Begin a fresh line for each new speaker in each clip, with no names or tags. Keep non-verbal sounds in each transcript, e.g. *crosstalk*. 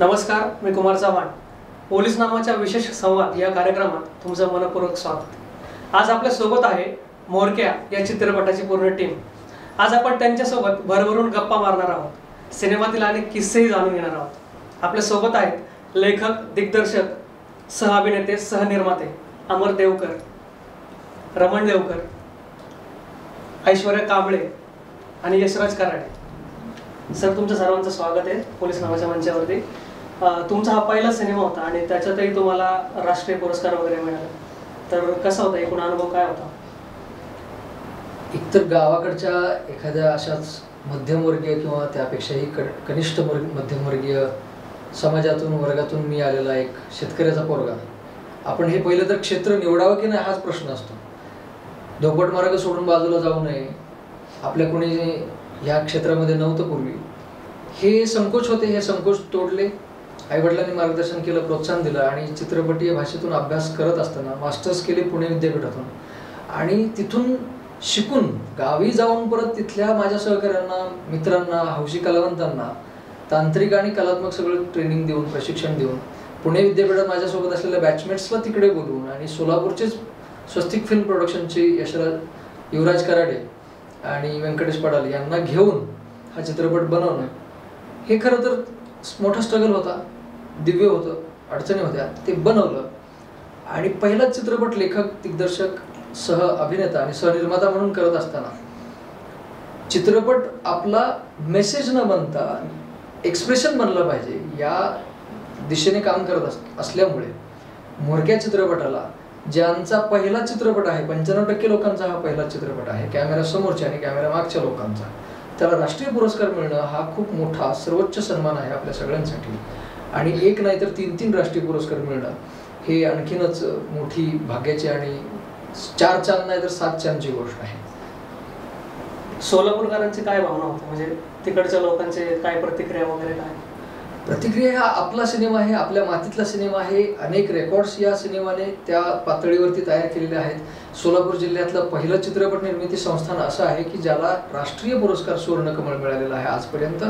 नमस्कार मी कुमार चव्हाण. पोलीस नामाच्या विशेष संवाद या कार्यक्रमात तुमचं मनपूर्वक स्वागत. आज आपल्यासोबत आहे मोरक्या या चित्रपटाची पूर्ण टीम. आज आपण त्यांच्यासोबत भरभरून गप्पा मारणार आहोत. सिनेमातील अनेक किस्सेही जाणून घेणार आहोत. आपल्यासोबत आहेत लेखक दिग्दर्शक सहअभिनेते सहनिर्माते अमर देवकर रमण देवकर ऐश्वर्या कांबळे आणि यशराज कराडे. सर तुमचं सर्वांचं स्वागत आहे पोलीस नावाच्या मंचावरती. तुमचा हा पहिला सिनेमा होता आणि त्याच्यातही तुम्हाला राष्ट्रीय पुरस्कार वगैरे मिळाला. तर कसा होता? एकूण अनुभव काय होता?
एकतर गावाकडच्या एखाद्या अशाच मध्यमवर्गीय किंवा त्यापेक्षाही क- कनिष्ठ वर्ग मध्यमवर्गीय समाजातून वर्गातून मी आलेला एक शेतकऱ्याचा पोरगा. आपण हे पहिलं तर क्षेत्र निवडावं की नाही हाच प्रश्न असतो. धोपट मार्ग सोडून बाजूला जाऊ नये. आपल्या कोणी ह्या क्षेत्रामध्ये नव्हतं पूर्वी. हे संकोच होते हे संकोच तोडले. आईवडिलांनी मार्गदर्शन केलं प्रोत्साहन दिलं आणि चित्रपटीय भाषेतून अभ्यास करत असताना मास्टर्स केले पुणे विद्यापीठातून. आणि तिथून शिकून गावी जाऊन परत तिथल्या माझ्या सहकाऱ्यांना मित्रांना हौशी कलावंतांना तांत्रिक आणि कलात्मक सगळं ट्रेनिंग देऊन प्रशिक्षण देऊन पुणे विद्यापीठात माझ्यासोबत असलेल्या बॅचमेट्सला तिकडे बोलवून आणि सोलापूरचेच स्वस्तिक फिल्म प्रोडक्शनचे यशराज युवराज कराडे आणि व्यंकटेश पडाल यांना घेऊन हा चित्रपट बनवणं हे खरं तर मोठा स्ट्रगल होता. दिव्य होतं अडचणी होत्या ते बनवलं. आणि पहिलाच चित्रपट लेखक दिग्दर्शक सह अभिनेता आणि सहनिर्माता म्हणून करत असताना चित्रपट आपला मेसेज न बनता एक्सप्रेशन बनलं पाहिजे या दिशेने काम करत अस असल्यामुळे मोरक्या चित्रपटाला ज्यांचा पहिला चित्रपट आहे पंच्याण्णव टक्के लोकांचा हा पहिला चित्रपट आहे कॅमेरा समोरच्या आणि कॅमेरा मागच्या लोकांचा त्याला राष्ट्रीय पुरस्कार मिळणं हा खूप मोठा सर्वोच्च सन्मान आहे आपल्या सगळ्यांसाठी. आणि एक नाही तर तीन तीन राष्ट्रीय पुरस्कार मिळणं हे आणखीनच मोठी भाग्याची आणि चार चांद नाही तर सात चांदची गोष्ट आहे.
सोलापूरकरांची काय भावना होती? म्हणजे तिकडच्या लोकांचे काय प्रतिक्रिया वगैरे काय?
प्रतिक्रिया हा आपला सिनेमा आहे आपल्या मातीतला सिनेमा आहे. अनेक रेकॉर्ड्स या सिनेमाने त्या पातळीवरती तयार केलेले आहेत. सोलापूर जिल्ह्यातलं पहिलं चित्रपट निर्मिती संस्थान असं आहे की ज्याला राष्ट्रीय पुरस्कार सुवर्णकमळ मिळालेला आहे आजपर्यंत.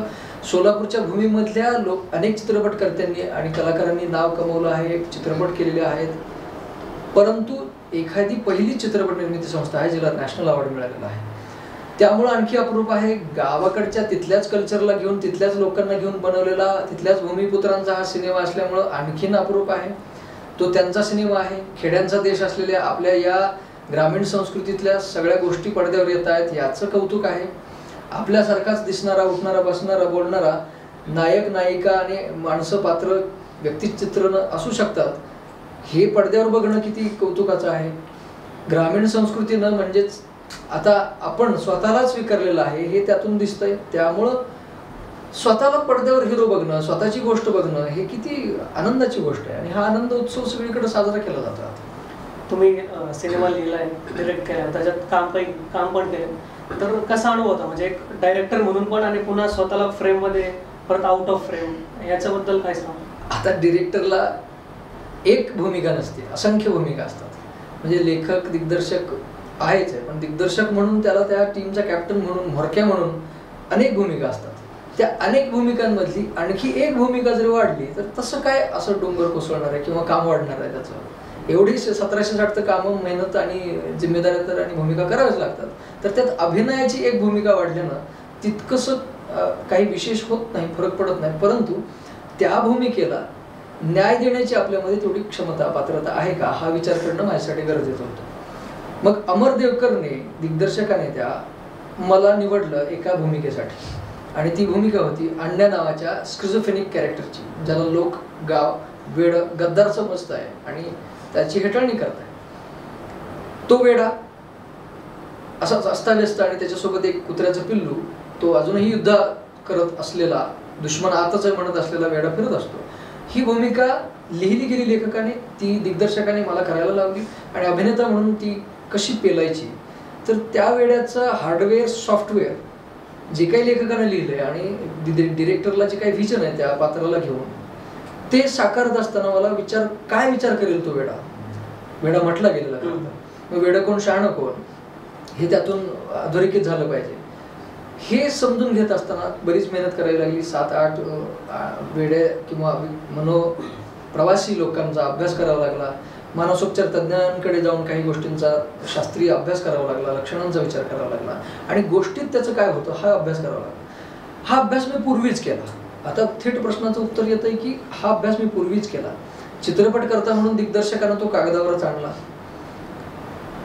सोलापूरच्या भूमीमधल्या लोक अनेक चित्रपटकर्त्यांनी आणि कलाकारांनी नाव कमवलं आहे चित्रपट केलेले आहेत. परंतु एखादी पहिली चित्रपट निर्मिती संस्था आहे जिला नॅशनल अवॉर्ड मिळालेला आहे. त्यामुळं आणखी अप्रूप आहे. गावाकडच्या तिथल्याच कल्चरला घेऊन तिथल्याच लोकांना घेऊन बनवलेला तिथल्याच भूमिपुत्रांचा हा सिनेमा असल्यामुळं आणखीन अप्रूप आहे. तो त्यांचा सिनेमा आहे. खेड्यांचा देश असलेल्या आपल्या या ग्रामीण संस्कृतीतल्या सगळ्या गोष्टी पडद्यावर येत आहेत याचं कौतुक आहे. आपल्यासारखाच दिसणारा उठणारा बसणारा बोलणारा नायक नायिका आणि माणसं पात्र व्यक्तिचित्रण असू शकतात. हे पडद्यावर बघणं किती कौतुकाचं आहे. ग्रामीण संस्कृतीनं म्हणजेच आता आपण स्वतःला स्वीकारलेलं आहे हे त्यातून दिसतंय. त्यामुळं स्वतःला पडद्यावर हिरो बघणं स्वतःची गोष्ट बघणं हे किती आनंदाची गोष्ट आहे. आणि हा आनंद उत्सव सगळीकडे साजरा केला जातो.
तुम्ही सिनेमा लिहिलाय डिरेक्ट केलाय त्याच्यात काम काही काम पण केलं तर कसा अनुभव होता? म्हणजे एक डायरेक्टर म्हणून पण आणि पुन्हा स्वतःला फ्रेममध्ये परत आउट ऑफ फ्रेम याच्याबद्दल काय सांग
आता डिरेक्टरला एक भूमिका नसते असंख्य भूमिका असतात. म्हणजे लेखक दिग्दर्शक आहेच आहे. पण दिग्दर्शक म्हणून त्याला त्या टीमचा कॅप्टन म्हणून म्होरक्या म्हणून अनेक भूमिका असतात. त्या अनेक भूमिकांमधली आणखी एक भूमिका जरी वाढली तर तसं काय असं डोंगर कोसळणार आहे किंवा काम वाढणार आहे त्याचं? एवढी सतराशे साठ तर कामं मेहनत आणि जिम्मेदाऱ्या तर आणि भूमिका कराव्याच लागतात. तर त्यात अभिनयाची एक भूमिका वाढल्यानं तितकंसं काही विशेष होत नाही फरक पडत नाही. परंतु त्या भूमिकेला न्याय देण्याची आपल्यामध्ये तेवढी क्षमता पात्रता आहे का हा विचार करणं माझ्यासाठी गरजेचं होतं. मग अमर देवकरने दिग्दर्शकाने त्या मला निवडलं एका भूमिकेसाठी. आणि ती भूमिका होती अंड्या नावाच्या स्क्रिझोफेनिक कॅरेक्टरची ज्याला लोक गाव वेड गद्दार समजत आहे आणि त्याची हेटाळणी करत आहे तो वेडा असाच अस्ताव्यस्त आणि त्याच्यासोबत एक कुत्र्याचं पिल्लू तो अजूनही युद्ध करत असलेला दुश्मन आताच आहे म्हणत असलेला वेडा फिरत असतो. ही भूमिका लिहिली गेली लेखकाने ती दिग्दर्शकाने मला करायला लावली आणि अभिनेता म्हणून ती कशी पेलायची? तर त्या वेड्याचं हार्डवेअर सॉफ्टवेअर जे काही लेखकाने लिहिलंय आणि डिरेक्टरला जे काही व्हिजन आहे त्या पात्राला घेऊन ते साकारत असताना मला विचार काय विचार करेल तो वेडा? वेडा म्हटला गेलेला. मग वेडा कोण? शहाणं कोण? हे त्यातून अधोरेखित झालं पाहिजे. हे समजून घेत असताना बरीच मेहनत करावी लागली. सात आठ वेडे किंवा मनो प्रवासी लोकांचा अभ्यास करावा लागला. मानसोपचार तज्ज्ञांकडे जाऊन काही गोष्टींचा शास्त्रीय अभ्यास करावा लागला लक्षणांचा विचार करावा लागला. आणि गोष्टीत त्याचं काय होतं हा अभ्यास करावा लागला. हा अभ्यास मी पूर्वीच केला. आता थेट प्रश्नाचं उत्तर येत आहे की हा अभ्यास मी पूर्वीच केला. चित्रपट करता म्हणून दिग्दर्शकानं तो कागदावरच आणला.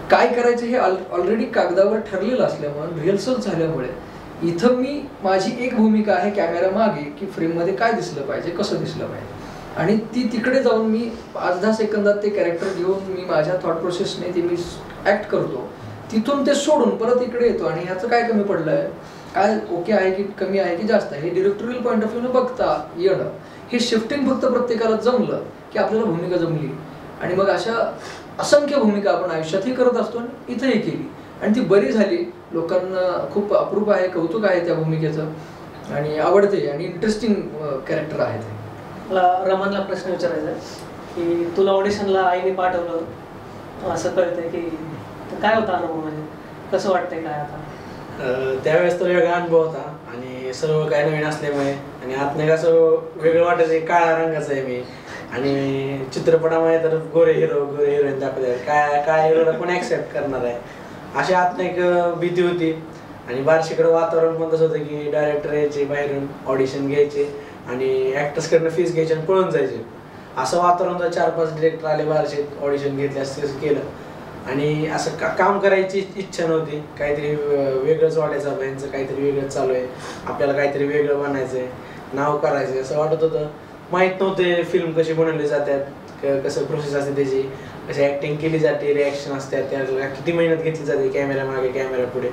काय करायचं हे ऑलरेडी कागदावर ठरलेलं असल्यामुळे रिहर्सल झाल्यामुळे इथं मी माझी एक भूमिका आहे कॅमेरा मागे की फ्रेममध्ये काय दिसलं पाहिजे कसं दिसलं पाहिजे. आणि ती तिकडे जाऊन मी पाच दहा सेकंदात ते कॅरेक्टर घेऊन मी माझ्या थॉट प्रोसेसने ते मी ऍक्ट करतो. तिथून ते सोडून परत इकडे येतो आणि ह्याचं काय कमी पडलं आहे काय ओके आहे की कमी आहे की जास्त आहे? हे डिरेक्टोरियल पॉईंट ऑफ व्ह्यूने बघता येणं. हे शिफ्टिंग फक्त प्रत्येकाला जमलं की आपल्याला भूमिका जमली. आणि मग अशा असंख्य भूमिका आपण आयुष्यातही करत असतो आणि इथंही केली. आणि ती बरी झाली. लोकांना खूप अप्रूप आहे कौतुक आहे त्या भूमिकेचं. आणि आवडते आणि इंटरेस्टिंग कॅरेक्टर आहे ते
मला रमनला प्रश्न विचारायचा की तुला ऑडिशनला आईने पाठवलं असं कळतंय की तर काय होता अनुभव म्हणजे? कसं वाटतंय काय आता?
त्यावेळेस तर वेगळा अनुभव होता आणि सर्व काही नवीन असल्यामुळे आणि आतनं असं वेगळं वाटायचं की काळ्या रंगाचं आहे मी. आणि चित्रपटामध्ये तर गोरे हिरो गोरे हिरोईन दाखवले काय काय हिरोला कोण ऍक्सेप्ट करणार आहे? अशी आत नाही भीती होती. आणि बार्शीकडे वातावरण पण तसं होतं की डायरेक्टर यायचे बाहेरून ऑडिशन घ्यायचे. आणि ॲक्टर्सकडनं फीस घ्यायची आणि पळून जायचे. असं वातावरण जर चार पाच डिरेक्टर आले बाहेरचे ऑडिशन घेतले असं केलं. आणि असं का काम करायची इच्छा नव्हती. काहीतरी वेगळंच वाटायचं यांचं काहीतरी वेगळंच चालू आहे. आपल्याला काहीतरी वेगळं बनायचं आहे नाव करायचं असं वाटत होतं. माहीत नव्हते फिल्म कशी बनवली जातात क- कसं प्रोसेस असते त्याची. कशी ॲक्टिंग केली जाते रिॲक्शन असतात त्याला किती मेहनत घेतली जाते कॅमेरा मागे कॅमेरा पुढे.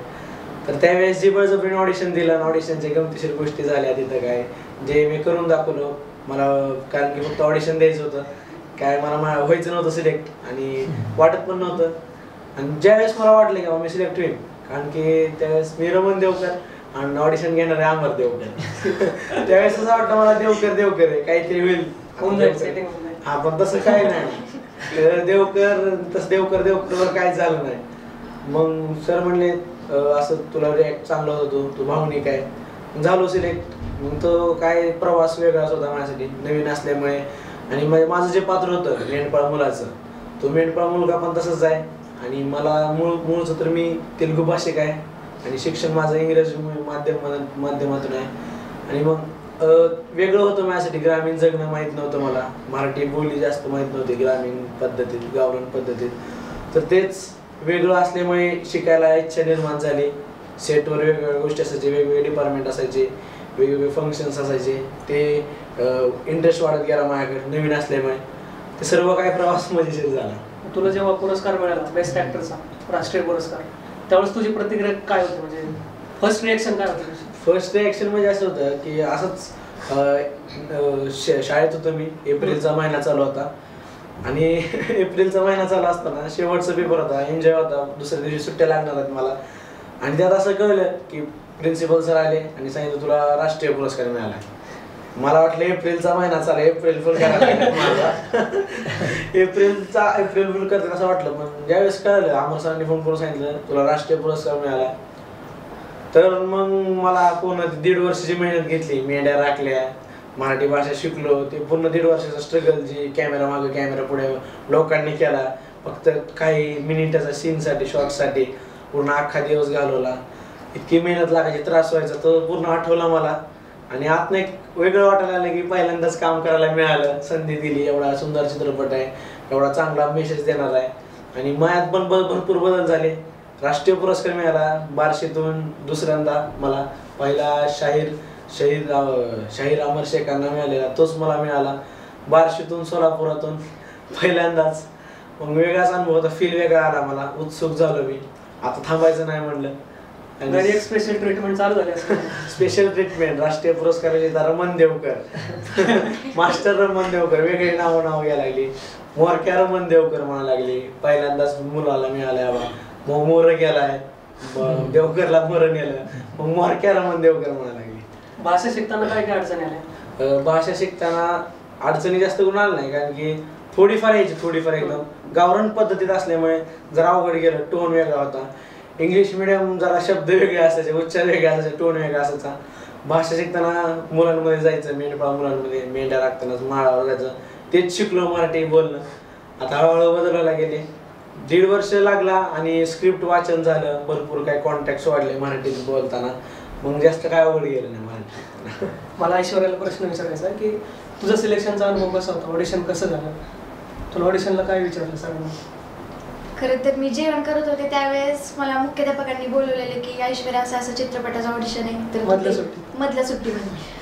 तर त्यावेळेस जी बळजबरीने ऑडिशन दिलं ऑडिशनच्या गमतीशीर गोष्टी झाल्या तिथं काय जे मी करून दाखवलं मला कारण की फक्त ऑडिशन द्यायचं होतं. काय मला मा- व्हायचं नव्हतं सिलेक्ट आणि वाटत पण नव्हतं. आणि ज्यावेळेस मला वाटलं की मी सिलेक्ट होईल कारण की त्यावेळेस मी रमण देवकर आणि ऑडिशन घेणारे अमर देवकर. *laughs* त्यावेळेस असं वाटलं मला देवकर देवकर आहे काहीतरी होईल. हा पण तसं काय नाही. तर देवकर तसं देवकर देवकर काय झालं नाही. मग सर म्हणले असं तुला रिॲक्ट चांगलं होतं तू भावनिक आहे. झालो सिलेक्ट मग तो काय प्रवास वेगळाच होता माझ्यासाठी नवीन असल्यामुळे. आणि माझं जे पात्र होतं मेंढपाळ मुलाचं तो मेंढपाळ मुलगा पण तसंच आहे. आणि मला मूळ मूळचं तर मी तेलुगू भाषिक आहे. आणि शिक्षण माझं इंग्रजी माध्यम माध्यमातून आहे. आणि मग वेगळं होतं माझ्यासाठी. ग्रामीण जगणं माहीत नव्हतं मला. मराठी बोली जास्त माहीत नव्हती ग्रामीण पद्धतीत गावरान पद्धतीत. तर तेच वेगळं असल्यामुळे शिकायला इच्छा निर्माण झाली. सेटवर वेगवेगळ्या गोष्टी असायचे वेगवेगळे डिपार्टमेंट असायचे वेगवेगळे फंक्शन्स असायचे. ते इंटरेस्ट वाढत गेला माझ्याकडे नवीन असल्यामुळे. ते सर्व काय प्रवास मजेशीर झाला.
तुला जेव्हा पुरस्कार मिळाला बेस्ट ऍक्टरचा राष्ट्रीय पुरस्कार त्यावेळेस तुझी प्रतिक्रिया काय होती? म्हणजे फर्स्ट रिएक्शन काय होती?
फर्स्ट रिॲक्शन म्हणजे असं होतं की असंच शाळेत होतो मी. एप्रिलचा महिना चालू होता. आणि *laughs* एप्रिलचा महिना चालू असताना शेवटचा पेपर होता एन्जॉय होता. दुसऱ्या दिवशी सुट्ट्या लागणार आहेत मला. आणि त्यात असं कळलं की प्रिन्सिपल सर आले आणि सांगितलं तुला राष्ट्रीय पुरस्कार मिळाला. मला वाटलं एप्रिलचा महिना चालू एप्रिल फुल *laughs* एप्रिलचा एप्रिल फुल करते असं वाटलं पण ज्यावेळेस कळलं अमर सरांनी फोन करून सांगितलं तुला राष्ट्रीय पुरस्कार मिळाला. तर मग मला पूर्ण ती दीड वर्षाची मेहनत घेतली. मेंढ्या राखल्या मराठी भाषा शिकलो. ते पूर्ण दीड वर्षाचा स्ट्रगल जी कॅमेरा मागे कॅमेरा पुढे लोकांनी केला. फक्त काही मिनिटाचा सीनसाठी शॉर्टसाठी पूर्ण अख्खा दिवस घालवला. इतकी मेहनत लागायची त्रास व्हायचा तो पूर्ण आठवला मला. आणि आतनं एक वेगळं वाटायला लागलं की पहिल्यांदाच काम करायला मिळालं. संधी दिली एवढा सुंदर चित्रपट आहे एवढा चांगला मेसेज देणार आहे. आणि मयात पण ब- भरपूर बदल झाले. राष्ट्रीय पुरस्कार मिळाला बार्शीतून दुसऱ्यांदा मला. पहिला शाहीर शहीद शाहीर अमर शेखांना मिळालेला तोच मला मिळाला. बार्शीतून सोलापुरातून पहिल्यांदाच. मग वेगळाच अनुभव होता फील वेगळा आला मला. उत्सुक झालो मी. आता थांबायचं नाही म्हणलं.
स्पेशल ट्रीटमेंट चालू झाली
स्पेशल ट्रीटमेंट राष्ट्रीय पुरस्कार विजेता रमण देवकर. *laughs* मास्टर रमण देवकर वेगळी नावं नाव घ्यायला लागली. मोरक्या रमण देवकर म्हणा लागली. पहिल्यांदाच मुलाला मिळाल्या बा मग मोर गेलाय. देवकरला मोर नेलं. मग मोरक्या रमण देवकर म्हणा लागली.
भाषा शिकताना काय काय अडचणी आल्या?
भाषा शिकताना अडचणी जास्त करून आल्या नाही. कारण की थोडीफार यायची थोडीफार एकदम. गावरान पद्धतीत असल्यामुळे जरा अवघड गेलं टोन वेगळा होता. इंग्लिश मिडियम जरा शब्द वेगळे असायचे उच्चार वेगळे असायचे टोन वेगळा असायचा. भाषा शिकताना मुलांमध्ये जायचं मेंढपाळ मुलांमध्ये मेंढ्या राखताना माळावर जायचं. तेच शिकलो मराठी बोलणं. आता हळूहळू बदलायला गेले. दीड वर्ष लागला आणि स्क्रिप्ट वाचन झालं. भरपूर काय कॉन्टॅक्ट वाढले मराठीत बोलताना. मग जास्त काय अवघड गेलं नाही मराठी *laughs*
मला ऐश्वर्याला प्रश्न विचारायचा की तुझा सिलेक्शनचा अनुभव कसा होता? ऑडिशन कसं झालं? तुला ऑडिशनला काय विचारलं सरांना?
खरं तर मी जेवण करत होते त्यावेळेस मला मुख्याध्यापकांनी बोलवलेलं की ऐश्वर्या असं असं चित्रपटाचं ऑडिशन आहे. तर
मधल्या
तू
सुट्टीत?
मधल्या सुट्टीमध्ये.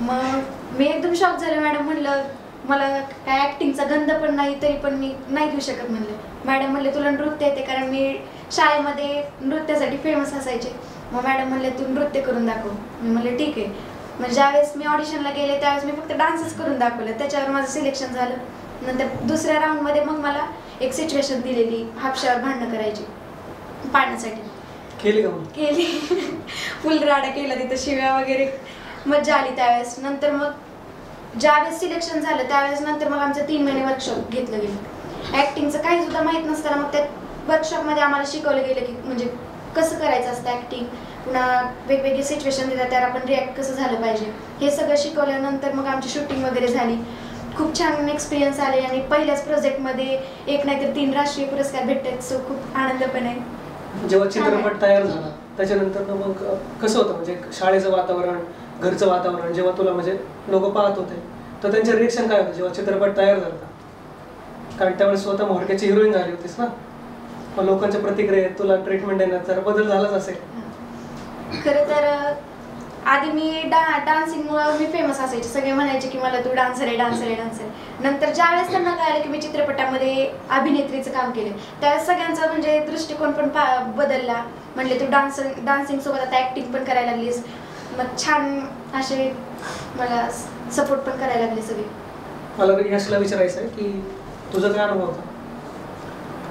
मग मी एकदम शॉक झाले मॅडम म्हणलं मला काय ऍक्टिंगचा गंध पण नाही तरी पण मी नाही देऊ शकत म्हणलं. मॅडम म्हणले तुला नृत्य येते कारण मी शाळेमध्ये नृत्यासाठी फेमस असायचे. मग मॅडम म्हणले तू नृत्य करून दाखव. मी म्हणले ठीक आहे. मग ज्यावेळेस मी ऑडिशनला गेले त्यावेळेस मी फक्त डान्सच करून दाखवलं. त्याच्यावर माझं सिलेक्शन झालं. नंतर दुसऱ्या राऊंडमध्ये मग मला एक सिच्युएशन दिलेली हापशावर भांडणं करायची पाण्यासाठी.
केली का
केली. फुल राडा केला तिथं शिव्या वगैरे. मज्जा आली त्यावेळेस. नंतर मग ज्यावेळेस सिलेक्शन झालं त्यावेळेस नंतर मग आमचं तीन महिने वर्कशॉप घेतलं गेलं. ॲक्टिंगचं काही सुद्धा माहीत नसताना मग त्या वर्कशॉपमध्ये आम्हाला शिकवलं गेलं की म्हणजे कसं करायचं असतं ॲक्टिंग पुन्हा वेगवेगळे सिच्युएशन देतात त्यावर आपण रिॲक्ट कसं झालं पाहिजे? हे सगळं शिकवल्यानंतर मग आमची शूटिंग वगैरे झाली. खूप छान एक्सपिरियन्स आले आणि पहिल्याच प्रोजेक्टमध्ये एक नाहीतर तीन राष्ट्रीय पुरस्कार भेटतात. सो खूप आनंद पण आहे.
जेव्हा चित्रपट तयार झाला त्याच्यानंतर ना मग कसं होतं? म्हणजे शाळेचं वातावरण घरचं वातावरण जेव्हा तुला म्हणजे लोक पाहत होते तर त्यांचे रिएक्शन काय होतं? जेव्हा चित्रपट तयार झाला? कारण त्यावेळेस स्वतः मोडक्याची हिरोईन झाली होतीस ना? मग लोकांच्या प्रतिक्रियेत तुला ट्रीटमेंट देण्यात जरा बदल झालाच असेल.
खरं तर आधी मी डा डान्सिंगमुळं मी फेमस असायचे. सगळे म्हणायचे की मला तू डान्सर आहे डान्सर आहे डान्सर आहे. नंतर ज्यावेळेस त्यांना कळालं की मी चित्रपटामध्ये अभिनेत्रीचं काम केलं त्यावेळेस सगळ्यांचा म्हणजे दृष्टिकोन पण पा बदलला. म्हणले तू डान्स डान्सिंग सोबत आता ॲक्टिंग पण करायला लागलीस. मग छान असे मला सपोर्ट पण करायला लागले सगळे.
मला यशला विचारायचं आहे की तुझा काय अनुभव होता?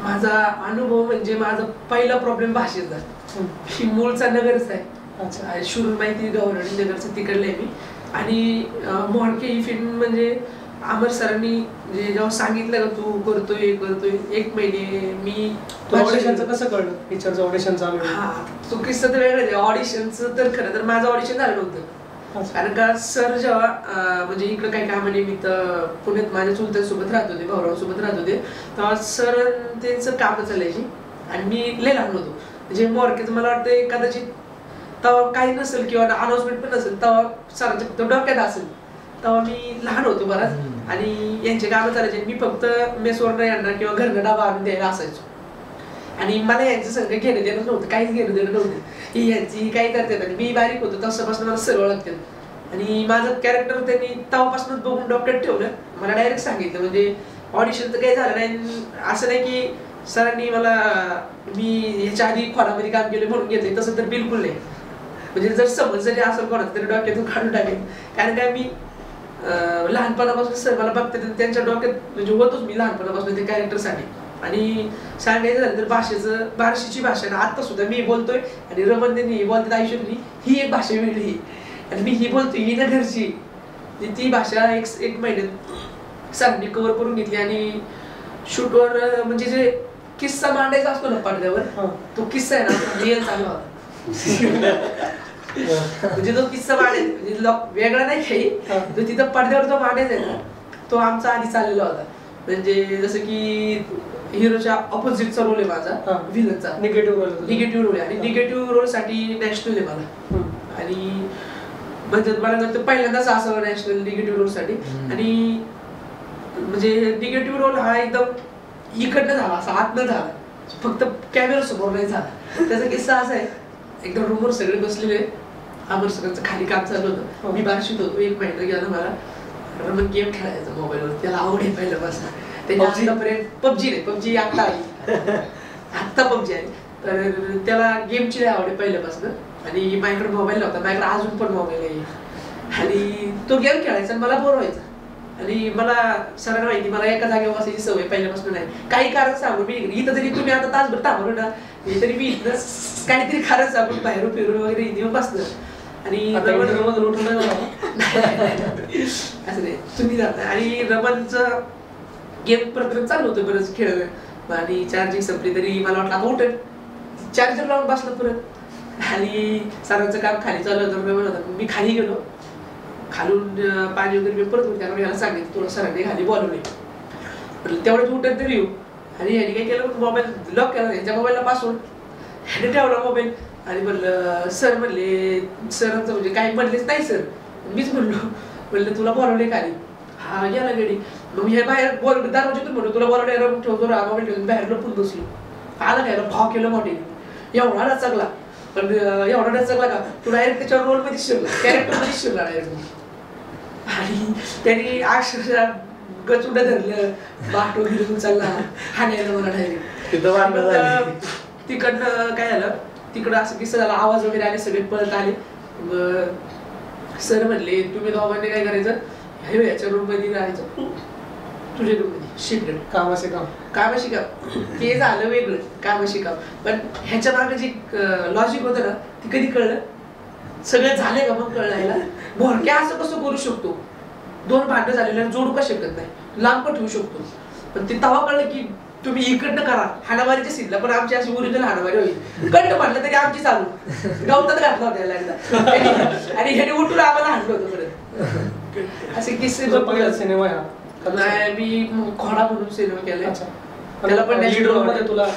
माझा अनुभव म्हणजे माझा पहिला प्रॉब्लेम भाषेचा. मी मूळचा नगरचा आहे.
अच्छा
शुरून माहिती गव्हर्नमेंट नगरचं तिकडलं आहे मी. आणि मोडके ही फिल्म म्हणजे अमर सरांनी म्हणजे जेव्हा सांगितलं का तू करतोय करतोय एक महिने मी
ऑडिशनचं कसं कळलं? पिक्चरचं ऑडिशन चालू
हा तो किस्सा तर वेगळा ऑडिशनचं तर खरं तर माझं ऑडिशन झालं नव्हतं.
अच्छा.
कारण का सर जेव्हा म्हणजे इकडं काही कामानिमित्त पुण्यात माझ्या चुलत्यांसोबत राहत होते भाऊरावांसोबत राहत होते तेव्हा सर त्यांचं काम चालायची. आणि मी लय लहान होतो. म्हणजे मोरकेचं मला वाटतं कदाचित तेव्हा काही नसेल किंवा अनाउन्समेंट पण नसेल तेव्हा सरांच्या फक्त डोक्यात असेल. तेव्हा मी लहान होतो बराच. आणि यांचे कामं चालायचे. मी फक्त मेसवरनं यांना किंवा घरनं डाबा आणून द्यायला असायचो. आणि मला यांचं संघ घेणं देणं नव्हतं. काहीच घेणं देणं नव्हतं. ही यांची ही काही करतात आणि मी बारीक होतो. तसापासून मला सरळ लागतात आणि माझं कॅरेक्टर त्यांनी तेव्हापासूनच बघून डॉक्टर ठेवलं. मला डायरेक्ट सांगितलं. म्हणजे ऑडिशन तर काही झालं नाही. असं नाही की सरांनी मला मी ह्याच्या आधी खोलामध्ये काम केलं म्हणून घेतले तसं तर बिलकुल नाही. म्हणजे जर समज जरी असेल कोणाचं तरी डोक्यातून काढून टाकेल. कारण काय मी लहानपणापासून सर मला बघते तर त्यांच्या डोक्यात म्हणजे होतोच मी लहानपणापासून त्या कॅरेक्टरसाठी आणि. सांगायचं झालं तर भाषेचं बार्शीची भाषा ना आता सुद्धा मी बोलतोय आणि रमण त्यांनी बोलतात आयुष्यातली ही एक भाषा वेगळी आणि मी ही बोलतोय ही ना घरची. ती- ती भाषा एक एक महिन्यात सरांनी कव्हर करून घेतली आणि शूटवर म्हणजे जे किस्सा मांडायचा असतो ना पडद्यावर. तो किस्सा आहे ना रिअल चालू होता. *laughs* म्हणजे जो किस्सा मांडायचा म्हणजे वेगळा नाही काही. तो तिथं पडद्यावर जो मांडायचा आहे ना तो आमचा आधी चाललेला होता. म्हणजे जसं की हिरोच्या ऑपोजिटचा रोल आहे. माझा विलनचा
निगेटिव्ह रोल.
निगेटिव्ह रोल आहे. आणि निगेटिव्ह रोलसाठी नॅशनल आहे मला. आणि म्हणजे मला वाटतं पहिल्यांदाच असं नॅशनल निगेटिव्ह
रोलसाठी.
आणि म्हणजे निगेटिव्ह रोल हा एकदम इकडनं झाला असा आतनं झाला. फक्त कॅमेरा समोर नाही झाला. त्याचा किस्सा असा आहे. एकदम रूमवर सगळे बसलेले. सगळ्यांचं खाली काम चालू होतं मी बारशीत होतो एक महिना गेला मला मग गेम खेळायचा मोबाईलवर त्याला आवड आहे पहिल्यापासून
PUBG?
आतापर्यंत पबजी नाही पबजी आत्ता आली आत्ता पबजी आहे तर त्याला गेमची आवड आहे पहिल्यापासून आणि माझ्याकडे मोबाईल नव्हता माझ्याकडे अजून पण मोबाईल आहे आणि तो गेम खेळायचा आणि मला बोर व्हायचा आणि मला सरांना माहिती मला एका जागेवर बसायची सवय पहिल्यापासून नाही काही कारण सांगू मी इथं जरी तुम्ही आता तासभर थांबलो ना हे तरी मी इथं काहीतरी कारण सांगून बाहेरून फिरून वगैरे येऊन बसणार आणि
उठून नाही जाणार. *laughs*
असं नाही तुम्ही जाता. आणि रमणचं गेम प्रकरण चालू होतं बरंच खेळ आणि चार्जिंग संपली तरी मला वाटलं आता उठेल. चार्जर लावून बसलं परत. आणि सरांचं काम खाली चालू होतं. मी म्हणत होतो, मी खाली गेलो. खालून पाणी वगैरे मी परत त्यामुळे याला सांगितलं तुला सरांनी खाली बोलवले तेवढ्याच उठत तरी येऊ. आणि ह्याने काय केलं मोबाईल लॉक केला ह्याच्या मोबाईलला पासवर्ड ह्याने ठेवला मोबाईल आणि म्हणलं सर म्हणले सरांचं म्हणजे काही म्हणलेच नाही सर. मीच म्हणलो म्हणलं तुला बोलवले खाली हा गेला गडी. मग हे बाहेर बोल दरवाजातून म्हणलो तुला बोलवले रम ठेवतो रा मोबाईल ठेवून बाहेर लपून बसलो. आला काय भाव केलं मोठे एवढा रचकला. पण अं, एवढा रचकला का? तू डायरेक्ट त्याच्यावर रोलमध्ये शिरला. कॅरेक्टरमध्ये शिरला डायरेक्ट आणि त्यांनी अक्षरशः गचुंड धरलं बाट वगैरे उचलला हाणायला मला डायरेक्ट. तिकडनं काय झालं? तिकडं असं झाला आवाज वगैरे आले सगळे पळत आले. सर म्हणले तुम्ही दोघांनी काय करायचं? हे याच्या रूममध्ये राहायचं. तुझ्या रूममध्ये. शिफ्टेड
कामाचे काम.
काम. ते झालं वेगळं काम. पण ह्याच्या मागे जे लॉजिक होतं ना ते कधी कळलं? सगळं झालंय का मग कळलं ह्याला भोरक्या असं कसं करू शकतो? दोन भांडं झालेल्या जोडू का शकत नाही? लांब पण ठेवू शकतो. पण ते तेव्हा कळलं की तुम्ही इकडनं करा. हाणामारीच्या सीनला. पण आमची अशी ओरिजिनल हाणामारी होईल. कंट म्हटलं तरी आमची चालू. गवतात घातला होता एकदा. आणि- ह्याने उठून आम्हाला हाणलं होतं परत. असे किस्से.
सिनेमा
नाही मी खोडा म्हणून सिनेमा
अच्छा.
त्याला पण
लीड
रोलमध्ये.
तुला?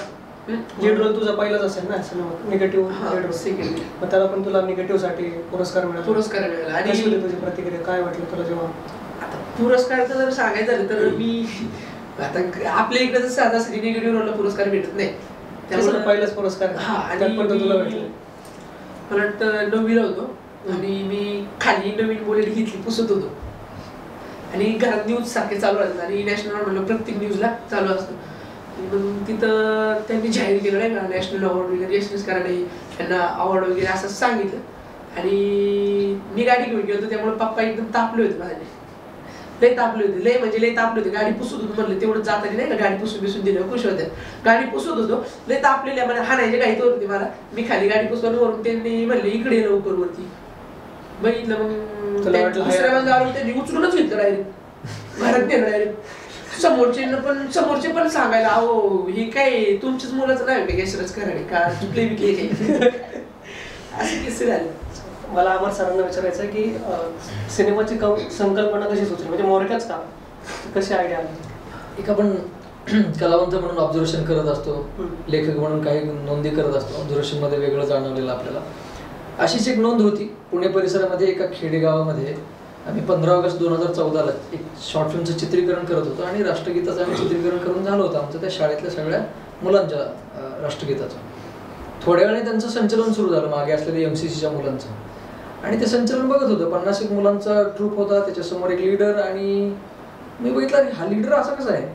लीड रोल तुझा पहिलाच असेल ना सिनेमा? Negative lead role. मग त्याला पण तुला निगेटिव्हसाठी पुरस्कार मिळाला.
पुरस्कार मिळाला. आणि
तुझी प्रतिक्रिया? काय वाटलं तुला जेव्हा?
आता पुरस्कारचं जर सांगायचं झालं तर मी आता आपल्या इकडे जसं आता निगेटिव्ह रोलला पुरस्कार भेटत नाही.
त्यामुळे पहिलाच पुरस्कार
हा आणि
पण तुला भेटला.
मला वाटतं नववीला होतो. आणि मी खाली नवीन बुलेट घेतली पुसत होतो. आणि घरात न्यूज सारखे चालू राहतात. आणि नॅशनल म्हणलं प्रत्येक न्यूजला चालू असतं. मग तिथं त्यांनी जाहीर केलं नाही का नॅशनल अवॉर्ड वगैरे यशस्वी कराडे त्यांना अवॉर्ड वगैरे असं सांगितलं. आणि मी गाडी घेऊन गेलो त्यामुळे पप्पा एकदम तापले होते माझे लय तापले होते. लय म्हणजे लय तापले होते. गाडी पुसत होतो म्हणलं तेवढं जाताना नाही का गाडी पुसून बिसून दिलं खुश होत्या गाडी पुसत होतो. लय तापलेल्या मला हाणायचे काही तर होते मला. मी खाली गाडी पुसवून वरून त्यांनी म्हणले इकडे लवकर वरती. बघितलं मग दुसऱ्या मजल्यावर त्यांनी उचलूनच घेतलं डायरेक्ट घरात नेलं डायरेक्ट समोरचे पण समोरचे पण सांगायला अहो हे काय तुमच्याच मुलाचं नाही का? यशराज कराडे? का चुकले बिकले काय? *laughs* असे किस्से झाले.
मला अमर सरांना विचारायचं आहे की सिनेमाची कं- संकल्पना कशी सुचली? म्हणजे मोरक्याच का? कशी आयडिया आली?
एक आपण *clears throat* कलावंत म्हणून ऑब्झर्वेशन करत असतो. लेखक म्हणून काही नोंदी करत असतो ऑब्झर्वेशनमध्ये वेगळं जाणवलेलं आपल्याला. अशीच एक नोंद होती पुणे परिसरामध्ये एका खेडेगावामध्ये. आम्ही पंधरा ऑगस्ट दोन हजार चौदाला एक शॉर्ट फिल्मचं चित्रीकरण करत होतो आणि राष्ट्रगीताचं आम्ही चित्रीकरण करून झालं होतं आमचं त्या शाळेतल्या सगळ्या मुलांच्या राष्ट्रगीताचं. थोड्या वेळाने त्यांचं संचलन सुरू झालं मागे असलेल्या एम सी सीच्या मुलांचं. आणि ते संचलन बघत होतं. पन्नास एक मुलांचा ट्रूप होता त्याच्यासमोर एक लीडर आणि मी बघितलं अरे हा लीडर असा कसा आहे?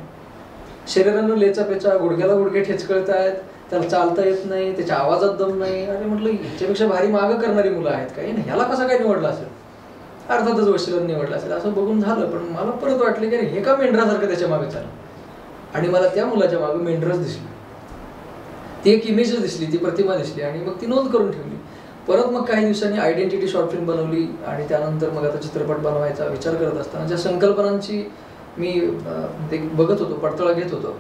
शरीरानं लेचा पेचा गुडघ्याला गुडघे ठेचकळत आहेत त्याला चालता येत नाही त्याच्या आवाजात दम नाही. अरे म्हटलं ह्याच्यापेक्षा भारी मागं करणारी मुलं आहेत काही नाही ह्याला कसा काय निवडला असेल? अर्थातच वशिला निवडला असेल. असं बघून झालं पण मला परत वाटलं की अरे हे का मेंढरासारखं त्याच्यामागे चाललं? आणि मला त्या मुलाच्या मागे मेंढरच दिसली. ती एक इमेजच दिसली ती प्रतिमा दिसली आणि मग ती नोंद करून ठेवली. परत मग काही दिवसांनी आयडेंटिटी शॉर्ट फिल्म बनवली आणि त्यानंतर मग आता चित्रपट बनवायचा विचार करत असताना ज्या संकल्पनांची मी ते बघत होतो पडताळा घेत होतो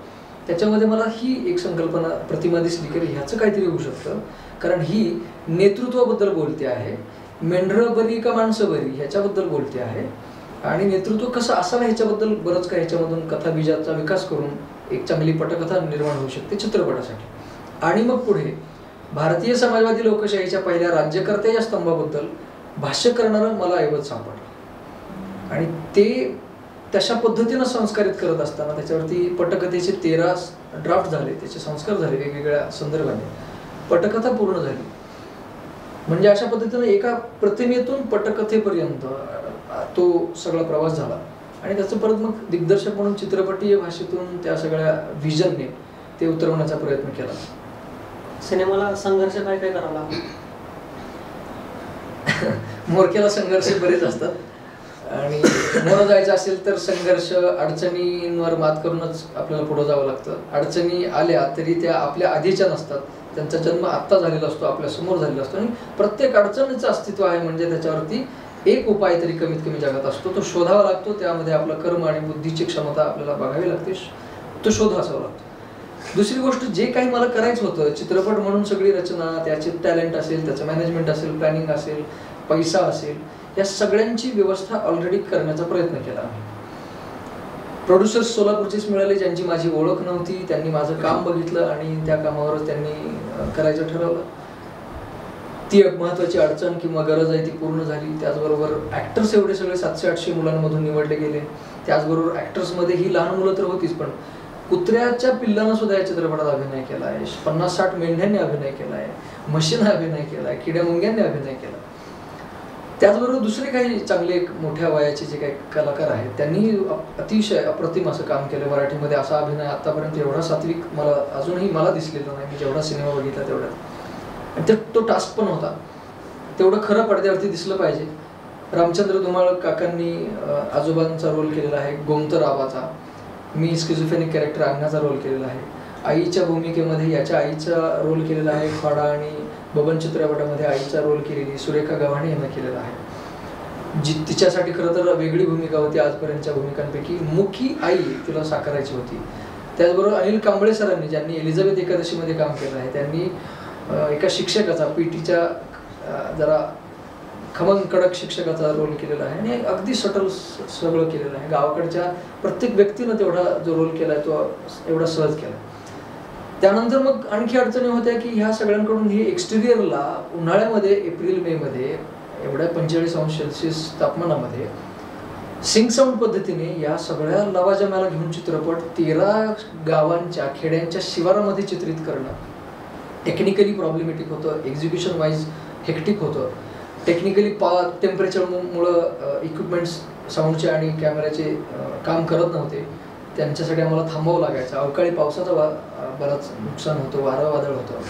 त्याच्यामध्ये मला ही एक संकल्पना प्रतिमा दिसली की ह्याचं काहीतरी होऊ शकतं. कारण ही नेतृत्वाबद्दल बोलते आहे मेंढरं बरी का माणसं बरी ह्याच्याबद्दल बोलते आहे आणि नेतृत्व कसं असावं ह्याच्याबद्दल बरंच काही ह्याच्यामधून कथाबीजाचा विकास करून एक चांगली पटकथा निर्माण होऊ शकते चित्रपटासाठी. आणि मग पुढे भारतीय समाजवादी लोकशाहीच्या पहिल्या राज्यकर्त्या या स्तंभाबद्दल भाष्य करणारं मला ऐवज सापडलं. आणि ते तशा पद्धतीनं संस्कारित करत असताना त्याच्यावरती पटकथेचे तेरा ड्राफ्ट झाले त्याचे संस्कार झाले वेगवेगळ्या संदर्भाने. पटकथा पूर्ण झाली. म्हणजे अशा पद्धतीनं एका प्रतिमेतून पटकथेपर्यंत तो सगळा प्रवास झाला. आणि त्याचं परत मग दिग्दर्शक म्हणून चित्रपटीय भाषेतून त्या सगळ्या व्हिजनने ते उतरवण्याचा प्रयत्न केला.
सिनेमाला संघर्ष काय काय करावा लागला?
मोरक्याला संघर्ष बरेच असतात. आणि मोर जायचं असेल तर संघर्ष अडचणींवर मात करूनच आपल्याला पुढे जावं लागतं. अडचणी आल्या तरी त्या आपल्या आधीच्या नसतात. त्यांचा जन्म आत्ता झालेला असतो आपल्यासमोर झालेला असतो. आणि प्रत्येक अडचणीचं अस्तित्व आहे म्हणजे त्याच्यावरती एक उपाय तरी कमीत कमी जगात असतो. तो शोधावा लागतो. त्यामध्ये आपलं कर्म आणि बुद्धीची क्षमता आपल्याला बघावी लागते. तो शोध असावा लागतो. दुसरी गोष्ट जे काही मला करायचं होतं चित्रपट म्हणून सगळी रचना त्याचे टॅलेंट असेल त्याचं मॅनेजमेंट असेल प्लॅनिंग असेल पैसा असेल या सगळ्यांची व्यवस्था ऑलरेडी करण्याचा प्रयत्न केला आम्ही. प्रोड्युसर्स सोलापूरचेच मिळाले ज्यांची माझी ओळख नव्हती त्यांनी माझं काम बघितलं आणि त्या कामावरच त्यांनी करायचं ठरवलं. ती एक महत्वाची अडचण किंवा गरज आहे ती पूर्ण झाली. त्याचबरोबर ऍक्टर्स एवढे सगळे सातशे आठशे मुलांमधून निवडले गेले. त्याचबरोबर ऍक्टर्समध्ये ही लहान मुलं तर होतीच पण कुत्र्याच्या पिल्लानं सुद्धा या चित्रपटात अभिनय केला आहे. पन्नास साठ मेंढ्यांनी अभिनय केला आहे. म्हशीनं अभिनय केला आहे. किड्या मुंग्यांनी अभिनय केला त्याचबरोबर दुसरे काही चांगले एक मोठ्या वयाचे जे काही कलाकार आहेत त्यांनी अतिशय अप्रतिम असं काम केलं मराठीमध्ये. असा अभिनय आतापर्यंत एवढा सात्विक मला अजूनही मला दिसलेला नाही. मी जेवढा सिनेमा बघितला तेवढा आणि ते तो टास्क पण होता. तेवढं खरं पडद्यावरती दिसलं पाहिजे. रामचंद्र धुमाळ काकांनी आजोबांचा रोल केलेला आहे. गोमतर आबाचा मी स्किझोफेनिक कॅरेक्टर अंगाचा रोल केलेला आहे. आईच्या भूमिकेमध्ये याच्या आईचा रोल केलेला आहे. फाडा आणि बबन चित्रपटामध्ये आईचा रोल केलेली सुरेखा गव्हाणे यांना केलेला आहे. जी तिच्यासाठी खरं तर वेगळी भूमिका होती आजपर्यंतच्या भूमिकांपैकी. मुखी आई तिला साकारायची होती. त्याचबरोबर अनिल कांबळे सरांनी ज्यांनी एलिझाबेथ एकादशीमध्ये काम केलं आहे त्यांनी एका शिक्षकाचा पी टीच्या जरा खमंग कडक शिक्षकाचा रोल केलेला आहे आणि अगदी सटल सगळं केलेलं आहे. गावाकडच्या प्रत्येक व्यक्तीनं तेवढा जो रोल केला आहे तो एवढा सहज केला त्यानंतर मग आणखी अडचणी होत्या की ह्या सगळ्यांकडून हे एक्सटिरियरला उन्हाळ्यामध्ये एप्रिल मे मध्ये एवढ्या पंचेचाळीस अंश सेल्सिअस तापमानामध्ये सिंग साऊंड पद्धतीने या सगळ्या लवाजमाला घेऊन चित्रपट तेरा गावांच्या खेड्यांच्या शिवारामध्ये चित्रित करणं. टेक्निकली प्रॉब्लेमॅटिक होतं एक्झिक्युशन वाईज हेक्टिक होतं. टेक्निकली पा टेम्परेचरमुळं इक्विपमेंट्स साऊंडचे आणि कॅमेऱ्याचे काम करत नव्हते. त्यांच्यासाठी आम्हाला थांबावं लागायचं. अवकाळी पावसाचा वा बराच नुकसान होतं वारं वादळ होतं.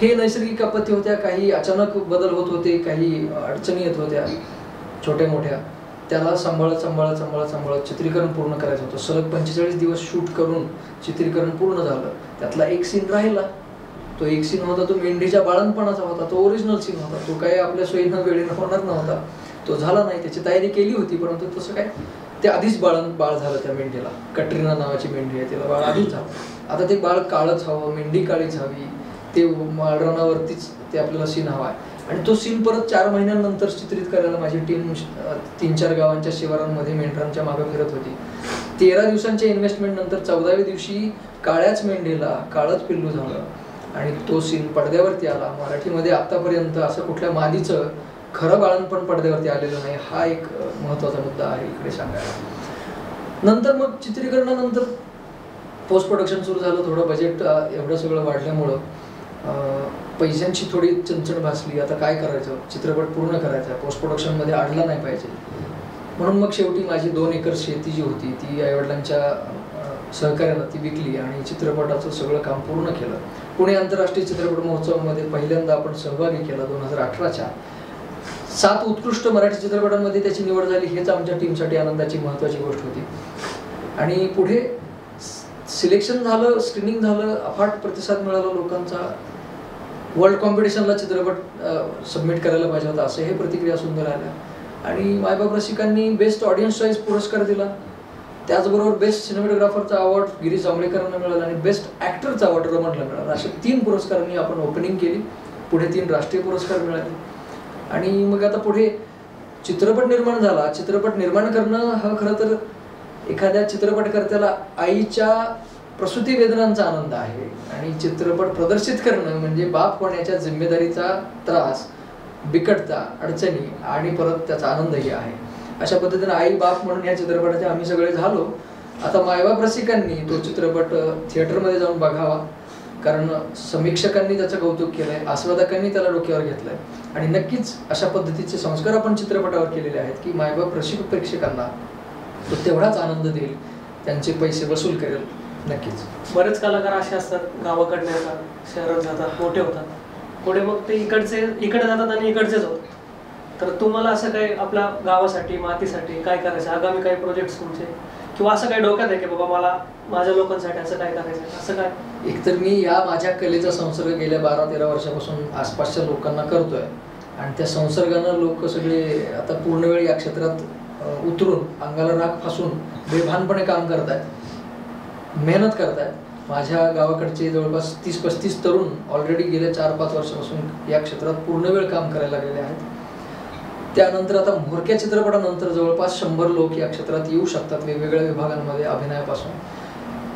हे नैसर्गिक आपत्ती होत्या काही अचानक बदल होत होते काही अडचणी येत होत्या छोट्या मोठ्या. त्याला सांभाळत सांभाळत सांभाळत सांभाळत चित्रीकरण पूर्ण करायचं होतं. सलग पंचेचाळीस दिवस शूट करून चित्रीकरण पूर्ण झालं. त्यातला एक सीन राहिला. तो एक सीन होता तो मेंढीच्या बाळणपणाचा होता तो ओरिजिनल सीन होता तो काही आपल्या सोयीनं वेळेनं होणार नव्हता. तो झाला नाही त्याची तयारी केली होती परंतु तसं काय ते आधीच बाळण बाळ झालं त्या मेंढीला. कटरीना नावाची मेंढी आहे तिला बाळ आधीच झालं. आता ते बाळ काळच हवं मेंढी काळीच हवी ते माळरानावरतीच ते आपल्याला सीन हवा आहे. आणि तो सीन परत चार महिन्यानंतर चित्रित करायला माझी टीम तीन चार गावांच्या शिवारांमध्ये मेंढरांच्या मागे फिरत होती. तेरा दिवसांच्या इन्व्हेस्टमेंट नंतर चौदाव्या दिवशी काळ्याच मेंढीला काळच पिल्लू झालं. आणि तो सीन पडद्यावरती आला. मराठीमध्ये आतापर्यंत असं कुठल्या मादीचं खरं बाळणपण पडद्यावरती आलेलं नाही. हा एक महत्त्वाचा महत्त्वाचा मुद्दा आहे इकडे सांगायला. नंतर मग चित्रीकरणानंतर पोस्ट प्रोडक्शन सुरू झालं. थोडं बजेट एवढं सगळं वाढल्यामुळं पैशांची थोडी चणचण भासली. आता काय करायचं? चित्रपट पूर्ण करायचा पोस्ट प्रोडक्शनमध्ये अडला नाही पाहिजे. म्हणून मग शेवटी माझी दोन एकर शेती जी होती ती आईवडिलांच्या सहकार्यानं ती विकली आणि चित्रपटाचं सगळं काम पूर्ण केलं. पुणे आंतरराष्ट्रीय चित्रपट महोत्सवामध्ये पहिल्यांदा आपण सहभागी केला दोन हजार अठराच्या. सात उत्कृष्ट मराठी चित्रपटांमध्ये त्याची निवड झाली हेच आमच्या टीमसाठी आनंदाची महत्त्वाची गोष्ट होती. आणि पुढे सिलेक्शन झालं स्क्रीनिंग झालं अफाट प्रतिसाद मिळाला लोकांचा. वर्ल्ड कॉम्पिटिशनला चित्रपट सबमिट करायला पाहिजे होता असं हे प्रतिक्रिया सुंदर आल्या. आणि मायबाब रसिकांनी बेस्ट ऑडियन्स चॉईस पुरस्कार दिला. त्याचबरोबर बेस्ट सिनेमॅटोग्राफरचा अवॉर्ड गिरीश जांभळेकरांना मिळाला आणि बेस्ट ॲक्टरचा अवॉर्ड रमणला मिळाला. असे तीन पुरस्कारांनी आपण ओपनिंग केली. पुढे तीन राष्ट्रीय पुरस्कार मिळाले. आणि मग आता पुढे चित्रपट निर्माण झाला. चित्रपट निर्माण करणं हा खरं तर एखाद्या चित्रपटकर्त्याला आईच्या प्रसूती वेदनांचा आनंद आहे. आणि चित्रपट प्रदर्शित करणं म्हणजे बाप होण्याच्या जिम्मेदारीचा त्रास बिकटता अडचणी आणि परत त्याचा आनंदही आहे. अशा पद्धतीने आई बाप म्हणून या चित्रपटाचे आम्ही सगळे झालो. आता मायबाप रसिकांनी तो चित्रपट थिएटरमध्ये जाऊन बघावा. कारण समीक्षकांनी त्याचं कौतुक केलंय आस्वादकांनी त्याला डोक्यावर घेतलंय. आणि नक्कीच अशा पद्धतीचे संस्कार आपण चित्रपटावर केलेले आहेत की मायबाप रसिक प्रेक्षकांना तो तेवढाच आनंद देईल त्यांचे पैसे वसूल करेल नक्कीच.
बरेच कलाकार असे असतात गावाकडनं येतात शहरात जातात मोठे होतात. पुढे मग ते इकडचे इकडे जातात आणि इकडचेच होतात. तर तुम्हाला असं काही आपल्या गावासाठी मातीसाठी काय करायचं? आगामी काही प्रोजेक्ट तुमचे? किंवा असं काही डोक्यात आहे की बाबा मला माझ्या लोकांसाठी असं काय करायचं आहे? असं काय?
एकतर मी या माझ्या कलेचा संसर्ग गेल्या बारा तेरा वर्षापासून आसपासच्या लोकांना करतोय. आणि त्या संसर्गानं लोक सगळे आता पूर्ण वेळ या क्षेत्रात उतरून अंगाला राग फासून बेभानपणे काम करतायत. मेहनत करतायत. माझ्या गावाकडचे जवळपास तीस पस्तीस तरुण ऑलरेडी गेल्या चार पाच वर्षापासून या क्षेत्रात पूर्ण वेळ काम करायला लागलेले आहेत. त्यानंतर आता म्होरक्या चित्रपटानंतर जवळपास शंभर लोक या क्षेत्रात येऊ शकतात वेगवेगळ्या विभागांमध्ये अभिनयापासून.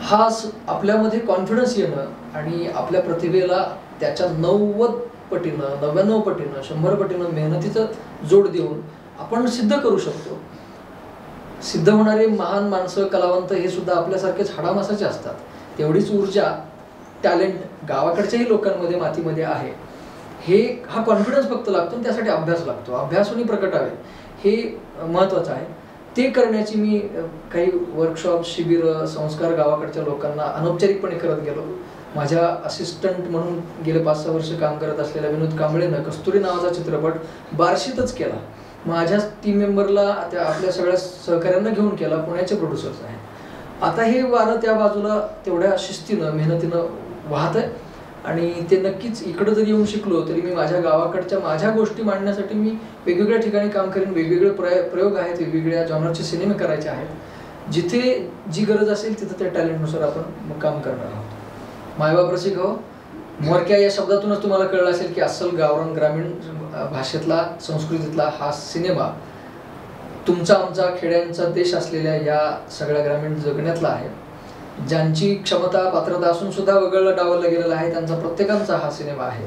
हा स- आपल्यामध्ये कॉन्फिडन्स येणं आणि आपल्या प्रतिभेला त्याच्या नव्वद पटीनं नव्याण्णव पटीनं शंभर पटीनं मेहनतीचं जोड देऊन आपण सिद्ध करू शकतो. सिद्ध होणारे महान माणसं कलावंत हे सुद्धा आपल्यासारखेच हाडामासाचे असतात. तेवढीच ऊर्जा टॅलेंट गावाकडच्याही लोकांमध्ये मातीमध्ये आहे. हे हा कॉन्फिडन्स फक्त लागतो आणि त्यासाठी अभ्यास लागतो. अभ्यासूनही प्रकटावे हे महत्त्वाचं आहे. ते करण्याची मी काही वर्कशॉप शिबिर संस्कार गावाकडच्या लोकांना अनौपचारिकपणे करत गेलो. माझ्या असिस्टंट म्हणून गेले पाच सहा वर्ष काम करत असलेल्या विनोद कांबळेनं कस्तुरी नावाचा चित्रपट बार्शीतच केला. माझ्या टीम मेंबरला त्या आपल्या सगळ्या सहकाऱ्यांना घेऊन केला. पुण्याचे प्रोड्युसर्स आहे आता हे वारं त्या बाजूला तेवढ्या शिस्तीनं मेहनतीनं वाहत आहे आणि ते नक्कीच इकडं जरी येऊन शिकलो तरी मी माझ्या गावाकडच्या माझ्या गोष्टी मांडण्यासाठी मी वेगवेगळ्या ठिकाणी काम करेन वेगवेगळे प्रय प्रयोग आहेत वेगवेगळ्या जॉनरचे सिनेमे करायचे आहेत. जिथे जी गरज असेल तिथं त्या टॅलेंटनुसार आपण मग काम करणार आहोत. मायबाप रसिक हो मोरक्या या शब्दातूनच तुम्हाला कळलं असेल की अस्सल गावरान ग्रामीण भाषेतला संस्कृतीतला हा सिनेमा तुमचा आमचा खेड्यांचा देश असलेल्या या सगळ्या ग्रामीण जगण्यातला आहे. ज्यांची क्षमता पात्रता असून सुद्धा वगळलं डावललं गेलेलं आहे त्यांचा प्रत्येकांचा हा सिनेमा आहे.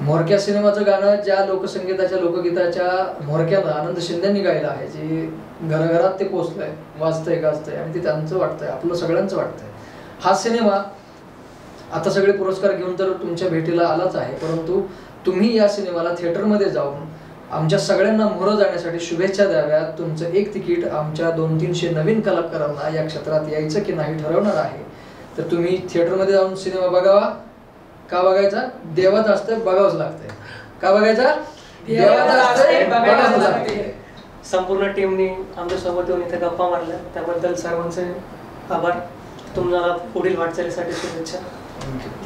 मोरक्या सिनेमाचं गाणं ज्या लोकसंगीताच्या लोकगीताच्या मोरक्याला आनंद शिंदेनी गायलं आहे जे घराघरात ते पोचलंय वाजतंय गाजतंय आणि ते त्यांचं वाटतंय आपलं सगळ्यांचं वाटतंय. हा सिनेमा आता सगळे पुरस्कार घेऊन तर तुमच्या भेटीला आलाच आहे परंतु तुम्ही या सिनेमाला थिएटरमध्ये जाऊन आमच्या सगळ्यांना मोहरं जाण्यासाठी शुभेच्छा द्याव्यात तुमचं एक तिकीट आमच्या दोन तीनशे नवीन कलाकारांना या क्षेत्रात यायचं की नाही ठरवणार आहे. तर तुम्ही थिएटरमध्ये जाऊन सिनेमा बघावा. का बघायचा? देवात असतं बघावंच लागतंय. का बघायचा?
संपूर्ण टीमनी आमच्यासोबत येऊन इथे गप्पा मारल्या. त्याबद्दल सर्वांचे आभार. तुम्हाला पुढील वाटचालीसाठी शुभेच्छा.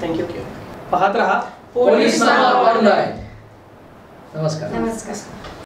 थँक्यू पाहत रहा.
पोलीस. नमस्कार
नमस्कार